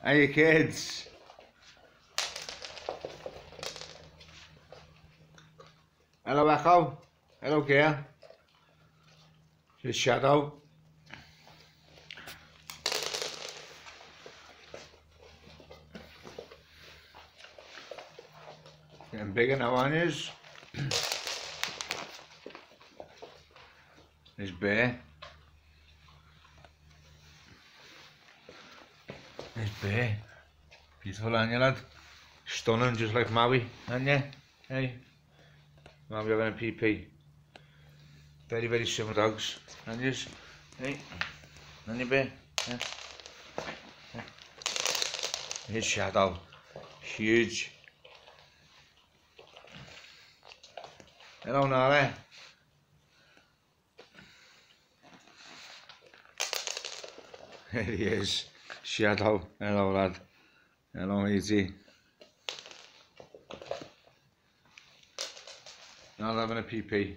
Hey kids. Hello Echo. Hello Gear. Just Shadow. Getting bigger now, aren't yous? There's Bear. There's Bear. Beautiful, aren't you, lad? Stunning, just like Maui, aren't you? Hey? Maui having a PP. Very, very similar dogs, aren't you? Hey? Aren't you, Bear? Yeah. yeah. Shadow. Huge. Hello, Nara. There he is. Shadow. Hello, lad. Hello, easy. Not having a PP.